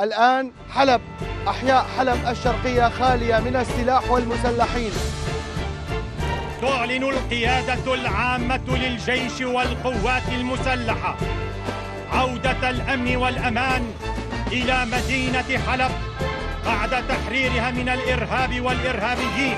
الآن حلب أحياء حلب الشرقية خالية من السلاح والمسلحين. تعلن القيادة العامة للجيش والقوات المسلحة عودة الأمن والأمان إلى مدينة حلب بعد تحريرها من الإرهاب والإرهابيين.